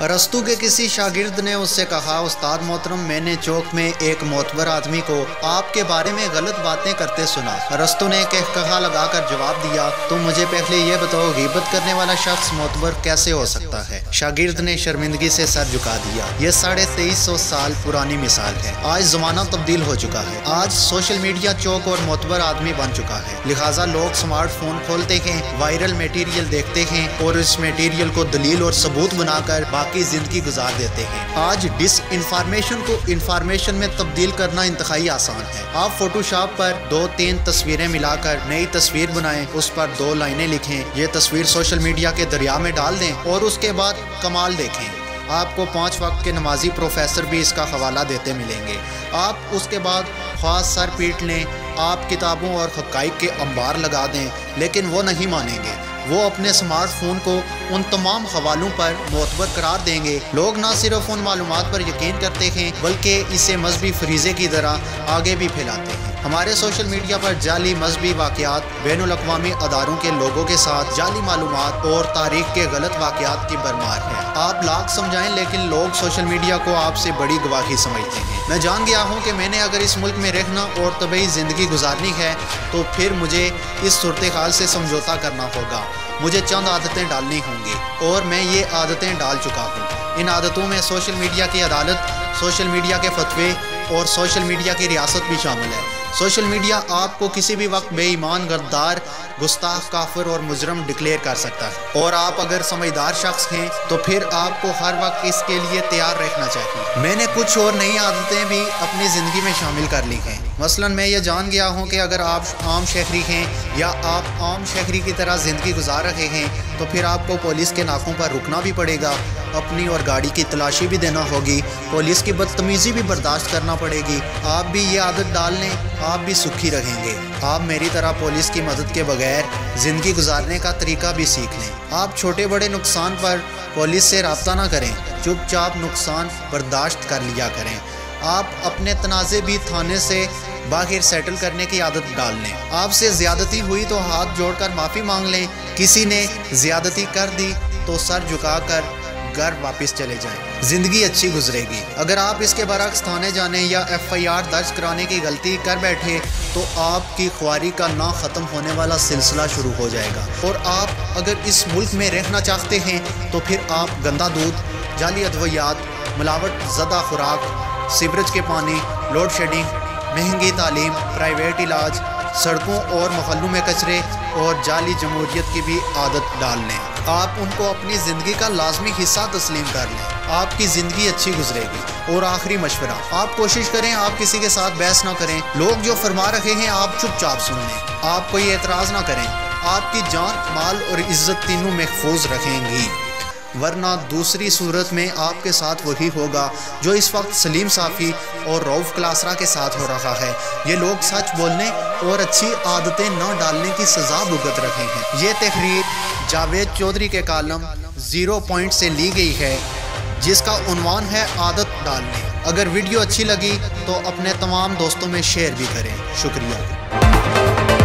رستو کے کسی شاگرد نے اس سے کہا، استاد محترم، میں نے چوک میں ایک معتبر آدمی کو آپ کے بارے میں غلط باتیں کرتے سنا۔ رستو نے کہا لگا کر جواب دیا تم مجھے پہلے یہ بتاؤ، غیبت کرنے والا شخص معتبر کیسے ہو سکتا ہے؟ شاگرد نے شرمندگی سے سر جھکا دیا، یہ ساڑھے تیئیس سو سال پرانی مثال ہے۔ آج زمانہ تبدیل ہو چکا ہے۔ آج سوشل میڈیا چوک اور معتبر آدمی بن چکا ہے۔ لہٰذا لوگ سمارٹ فون کھولتے ہیں، وائرل میٹیریل دیکھتے ہیں اور اس میٹیریل کو دلیل اور ثبوت بنا کر باقی زندگی گزار دیتے ہیں۔ آج ڈس انفارمیشن کو انفارمیشن میں تبدیل کرنا انتہائی آسان ہے۔ آپ فوٹو شاپ پر دو تین تصویریں ملا کر نئی تصویر بنائیں، اس پر دو لائنیں لکھیں، یہ تصویر سوشل میڈیا کے دریا میں ڈال دیں اور اس کے بعد کمال دیکھیں۔ آپ کو پانچ وقت کے نمازی پروفیسر بھی اس کا حوالہ دیتے ملیں گے۔ آپ اس کے بعد خاص سر پیٹ لیں، آپ کتابوں اور حقائق کے انبار لگا دیں، لیکن وہ نہیں مانیں گے۔ وہ اپنے سمارٹ فون کو ان تمام حوالوں پر معتبر قرار دیں گے۔ لوگ نہ صرف ان معلومات پر یقین کرتے ہیں، بلکہ اسے مذہبی فریضے کی طرح آگے بھی پھیلاتے ہیں۔ ہمارے سوشل میڈیا پر جعلی مذہبی واقعات، بین الاقوامی اداروں کے لوگوں کے ساتھ جعلی معلومات اور تاریخ کے غلط واقعات کی برمار ہے۔ آپ لاکھ سمجھائیں لیکن لوگ سوشل میڈیا کو آپ سے بڑی گواہی سمجھتے ہیں۔ میں جان گیا ہوں کہ میں نے اگر اس ملک میں رہنا اور طبعی زندگی گزارنی ہے تو پھر مجھے اس صورتحال سے سمجھوتا کرنا ہوگا۔ مجھے چند عادتیں ڈالنی ہوں گی اور میں یہ عادتیں ڈال چکا ہوں۔ ان عادتوں میں سوشل میڈیا کی عدالت، سوشل میڈیا کے فتوے اور سوشل میڈیا کی ریاست بھی شامل ہے۔ سوشل میڈیا آپ کو کسی بھی وقت بے ایمان غدار گستاخ، کافر اور مجرم ڈکلیئر کر سکتا ہے۔ اور آپ اگر سمجھدار شخص ہیں، تو پھر آپ کو ہر وقت اس کے لیے تیار رکھنا چاہیے۔ میں نے کچھ اور نئی عادتیں بھی اپنی زندگی میں شامل کر لی ہیں۔ مثلا میں یہ جان گیا ہوں کہ اگر آپ عام شہری ہیں یا آپ عام شہری کی طرح زندگی گزار رہے ہیں، تو پھر آپ کو پولیس کے ناکوں پر رکنا بھی پڑے گا۔ اپنی اور گاڑی کی تلاشی بھی دینا ہوگی۔ پولیس کی بدتمیزی بھی برداشت کرنا پڑے گی۔ آپ بھی یہ عادت ڈال لیں، آپ بھی سکھی رہیں گے۔ آپ میری طرح پولیس کی مدد کے بغیر زندگی گزارنے کا طریقہ بھی سیکھ لیں۔ آپ چھوٹے بڑے نقصان پر پولیس سے رابطہ نہ کریں۔ چپ چاپ نقصان برداشت کر لیا کریں۔ آپ اپنے تنازع بھی تھانے سے باہر سیٹل کرنے کی عادت ڈال لیں۔ آپ سے زیادتی ہوئی تو ہاتھ جوڑ کر معافی مانگ لیں۔ کسی نے زیادتی کر دی تو سر جھکا کر گھر واپس چلے جائیں۔ زندگی اچھی گزرے گی۔ اگر آپ اس کے برعکس تھانے جانے یا ایف آئی آر درج کرانے کی غلطی کر بیٹھے، تو آپ کی خواری کا نہ ختم ہونے والا سلسلہ شروع ہو جائے گا۔ اور آپ اگر اس ملک میں رہنا چاہتے ہیں، تو پھر آپ گندا دودھ، جعلی ادویات، ملاوٹ زدہ خوراک سیوریج کے پانی، لوڈ شیڈنگ، مہنگی تعلیم، پرائیویٹ علاج سڑکوں اور محلوں میں کچرے اور جعلی جمہوریت کی بھی عادت ڈال لیں۔ آپ ان کو اپنی زندگی کا لازمی حصہ تسلیم کر لیں۔ آپ کی زندگی اچھی گزرے گی۔ اور آخری مشورہ، آپ کوشش کریں آپ کسی کے ساتھ بحث نہ کریں۔ لوگ جو فرما رہے ہیں آپ چپ چاپ سن لیں۔ آپ کوئی اعتراض نہ کریں۔ آپ کی جان، مال اور عزت تینوں محفوظ رکھیں گی۔ ورنہ دوسری صورت میں آپ کے ساتھ وہی ہوگا جو اس وقت سلیم صافی اور روف کلاسرا کے ساتھ ہو رہا ہے۔ یہ لوگ سچ بولنے اور اچھی عادتیں نہ ڈالنے کی سزا بھگت رہے ہیں۔ یہ تحریر جاوید چودھری کے کالم زیرو پوائنٹ سے لی گئی ہے، جس کا عنوان ہے عادت ڈالنے۔ اگر ویڈیو اچھی لگی تو اپنے تمام دوستوں میں شیئر بھی کریں۔ شکریہ۔